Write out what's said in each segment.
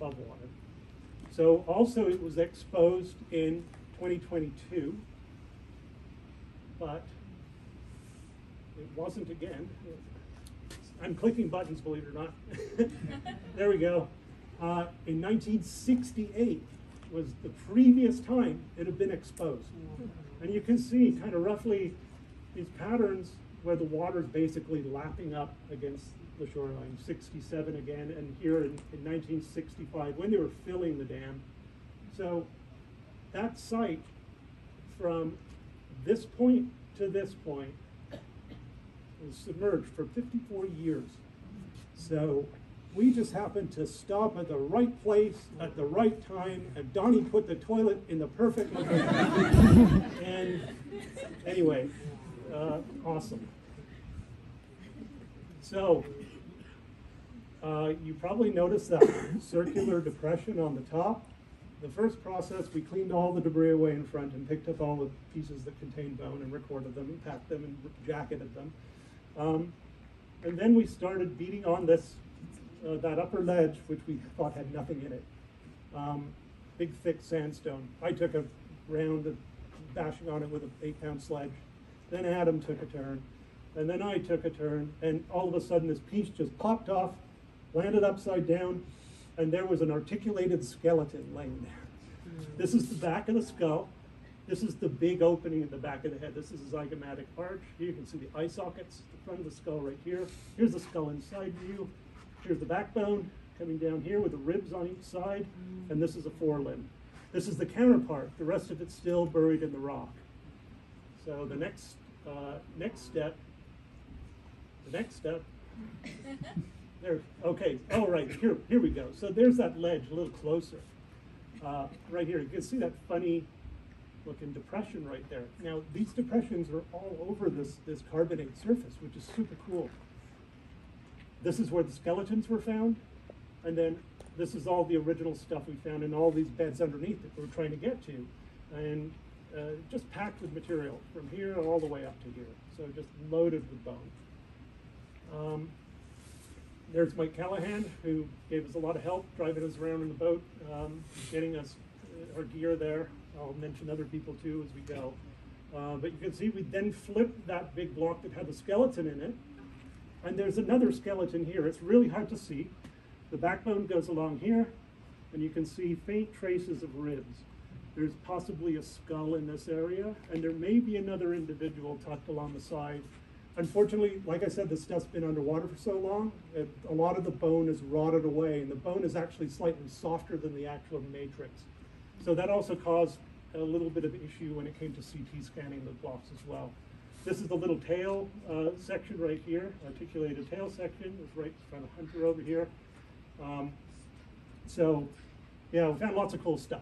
above water. So also it was exposed in 2022, but it wasn't again. I'm clicking buttons, believe it or not. there we go. Uh, in 1968 was the previous time it had been exposed. And you can see kind of roughly these patterns where the water is basically lapping up against the shoreline. 67 again, and here in, in 1965 when they were filling the dam. So that site from this point to this point was submerged for 54 years. So we just happened to stop at the right place at the right time, and Donnie put the toilet in the perfect location. and anyway, uh, awesome. So uh, you probably noticed that circular depression on the top. The first process, we cleaned all the debris away in front and picked up all the pieces that contained bone and recorded them and packed them and jacketed them. Um, and then we started beating on this, uh, that upper ledge, which we thought had nothing in it. Um, big thick sandstone. I took a round of bashing on it with an eight pound sledge. Then Adam took a turn. And then I took a turn. And all of a sudden this piece just popped off, landed upside down, and there was an articulated skeleton laying there. This is the back of the skull. This is the big opening in the back of the head. This is a zygomatic arch. Here you can see the eye sockets, the front of the skull right here. Here's the skull inside view. Here's the backbone coming down here with the ribs on each side, and this is a forelimb. This is the counterpart. The rest of it's still buried in the rock. So the next uh, next step, the next step. There. Okay. Oh, right. Here, here we go. So there's that ledge a little closer. Uh, right here, you can see that funny looking depression right there. Now, these depressions are all over this, this carbonate surface, which is super cool. This is where the skeletons were found, and then this is all the original stuff we found in all these beds underneath that we're trying to get to, and uh, just packed with material from here all the way up to here. So just loaded with bone. Um, there's Mike Callahan, who gave us a lot of help driving us around in the boat, um, getting us uh, our gear there. I'll mention other people too as we go. Uh, but you can see we then flipped that big block that had the skeleton in it. And there's another skeleton here. It's really hard to see. The backbone goes along here, and you can see faint traces of ribs. There's possibly a skull in this area, and there may be another individual tucked along the side. Unfortunately, like I said, the stuff's been underwater for so long, it, a lot of the bone is rotted away, and the bone is actually slightly softer than the actual matrix. So that also caused a little bit of issue when it came to CT scanning the blocks as well. This is the little tail uh, section right here, articulated tail section. It's right in front of Hunter over here. Um, so, yeah, we found lots of cool stuff.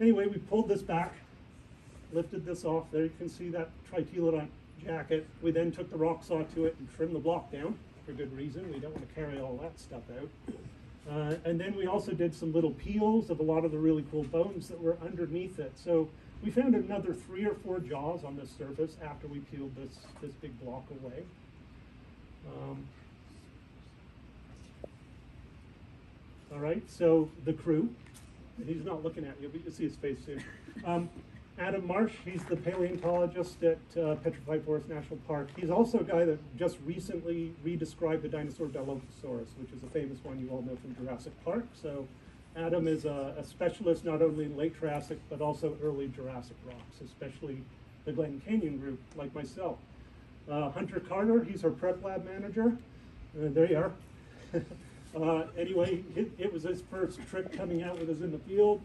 Anyway, we pulled this back, lifted this off. There you can see that tritylodontid jacket. We then took the rock saw to it and trimmed the block down for good reason. We don't want to carry all that stuff out. Uh, and then we also did some little peels of a lot of the really cool bones that were underneath it. So we found another three or four jaws on this surface after we peeled this, this big block away. Um, all right, so the crew, he's not looking at you, but you'll see his face soon. Um, Adam Marsh, he's the paleontologist at uh, Petrified Forest National Park. He's also a guy that just recently redescribed the dinosaur Dilophosaurus, which is a famous one you all know from Jurassic Park. So Adam is a, a specialist not only in late Jurassic, but also early Jurassic rocks, especially the Glen Canyon group, like myself. Uh, Hunter Carter, he's our prep lab manager. Uh, there you are. uh, anyway, it, it was his first trip coming out with us in the field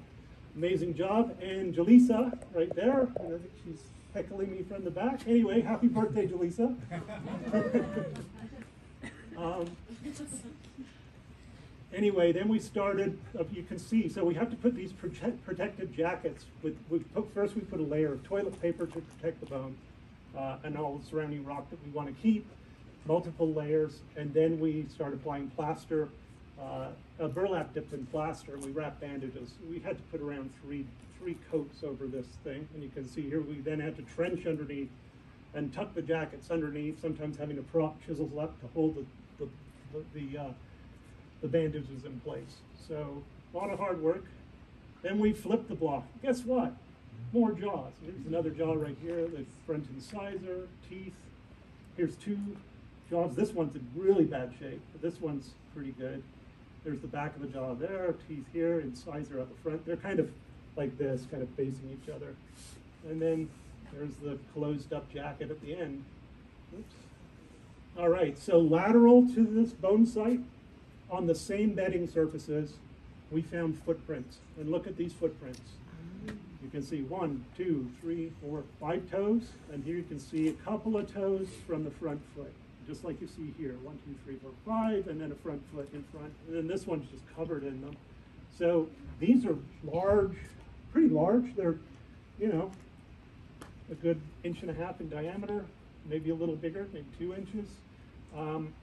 amazing job. And Jaleesa, right there, I think she's heckling me from the back. Anyway, happy birthday, Jaleesa. um, anyway, then we started, uh, you can see, so we have to put these protect, protective jackets. With, we put, first we put a layer of toilet paper to protect the bone uh, and all the surrounding rock that we want to keep, multiple layers, and then we start applying plaster uh, a burlap dipped in plaster and we wrapped bandages. We had to put around three three coats over this thing, and you can see here we then had to trench underneath and tuck the jackets underneath, sometimes having to prop chisels up to hold the the the, the, uh, the bandages in place. So a lot of hard work. Then we flip the block. Guess what? More jaws. Here's another jaw right here, the front incisor, teeth. Here's two jaws. This one's in really bad shape, but this one's pretty good. There's the back of the jaw there, teeth here, incisor at the front. They're kind of like this, kind of facing each other. And then there's the closed up jacket at the end. Oops. All right, so lateral to this bone site, on the same bedding surfaces, we found footprints. And look at these footprints. You can see one, two, three, four, five toes, and here you can see a couple of toes from the front foot, just like you see here. One, two, three, four, five, and then a front foot in front, and then this one's just covered in them. So these are large, pretty large. They're, you know, a good inch and a half in diameter, maybe a little bigger, maybe two inches. Um,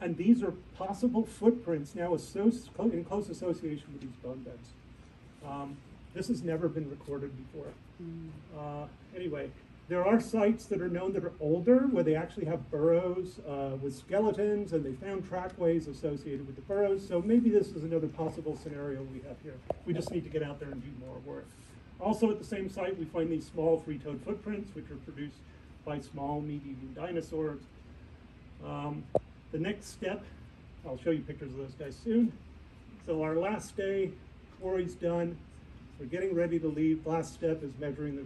and these are possible footprints now in close association with these bone beds. Um, this has never been recorded before. Uh, anyway, there are sites that are known that are older where they actually have burrows uh, with skeletons and they found trackways associated with the burrows. So maybe this is another possible scenario we have here. We just need to get out there and do more work. Also at the same site, we find these small three-toed footprints, which are produced by small meat-eating dinosaurs. Um, the next step, I'll show you pictures of those guys soon. So our last day, quarry's done. We're getting ready to leave. Last step is measuring the,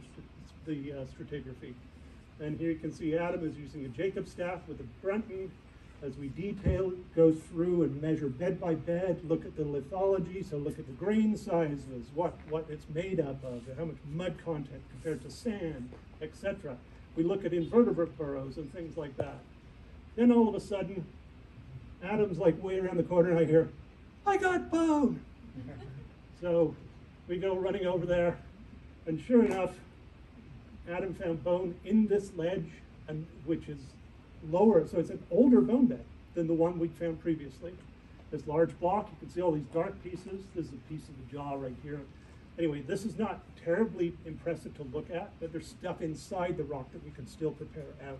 the uh, stratigraphy. And here you can see Adam is using a Jacob staff with a Brunton. As we detail, go through and measure bed by bed, look at the lithology, so look at the grain sizes, what, what it's made up of, how much mud content compared to sand, etc. We look at invertebrate burrows and things like that. Then all of a sudden, Adam's like way around the corner, and I hear, I got bone. so we go running over there, and sure enough, Adam found bone in this ledge, and which is lower, so it's an older bone bed than the one we found previously. This large block, you can see all these dark pieces. This is a piece of the jaw right here. Anyway, this is not terribly impressive to look at, but there's stuff inside the rock that we can still prepare out.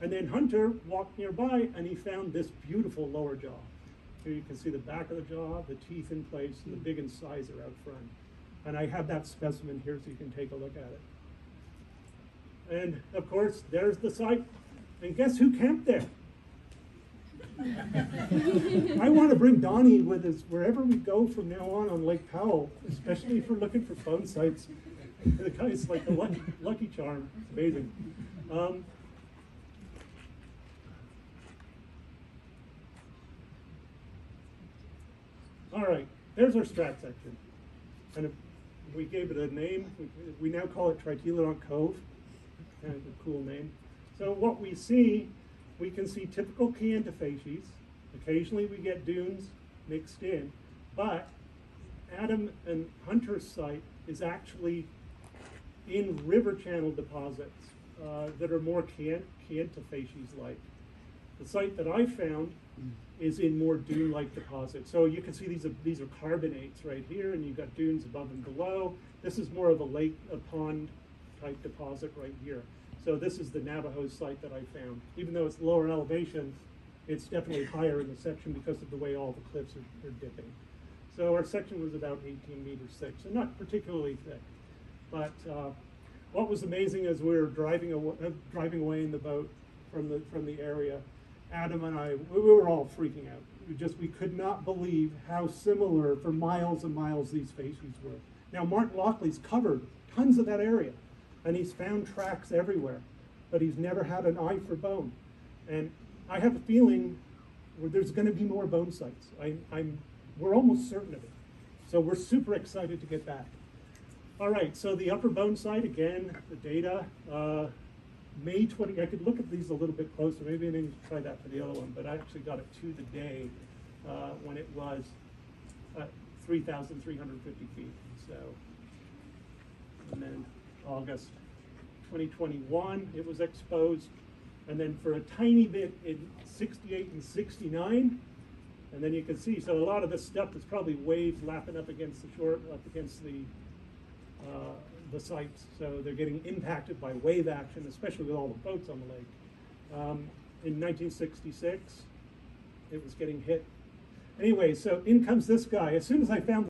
And then Hunter walked nearby and he found this beautiful lower jaw. Here you can see the back of the jaw, the teeth in place, and the big incisor out front. And I have that specimen here so you can take a look at it. And of course, there's the site. And guess who camped there? I want to bring Donnie with us wherever we go from now on on Lake Powell, especially if we're looking for bone sites. The guy's like a lucky, lucky charm. It's amazing. Um, all right, there's our strat section. And if we gave it a name. We, we now call it Tritylodon Cove. Kind of a cool name. So what we see, we can see typical Kayenta facies. Occasionally we get dunes mixed in, but Adam and Hunter's site is actually in river channel deposits uh, that are more Kayenta facies-like. The site that I found is in more dune-like deposits. So you can see these are these are carbonates right here, and you've got dunes above and below. This is more of a lake, a pond type deposit right here. So this is the Navajo site that I found. Even though it's lower in elevation, it's definitely higher in the section because of the way all the cliffs are, are dipping. So our section was about 18 meters thick, so not particularly thick. But uh, what was amazing as we were driving, aw uh, driving away in the boat from the, from the area, Adam and I, we were all freaking out. We just, we could not believe how similar for miles and miles these facies were. Now, Martin Lockley's covered tons of that area, and he's found tracks everywhere, but he's never had an eye for bone. And I have a feeling there's going to be more bone sites. I, I'm, we're almost certain of it. So we're super excited to get back. All right, so the upper bone site, again, the data, uh, May 20, I could look at these a little bit closer. Maybe I need to try that for the other one, but I actually got it to the day uh, when it was uh, 3,350 feet. So, and then August 2021, it was exposed. And then for a tiny bit in 68 and 69, and then you can see, so a lot of this stuff is probably waves lapping up against the shore, up against the uh, the sites, so they're getting impacted by wave action, especially with all the boats on the lake. Um, in 1966, it was getting hit Anyway, so in comes this guy. As soon as I found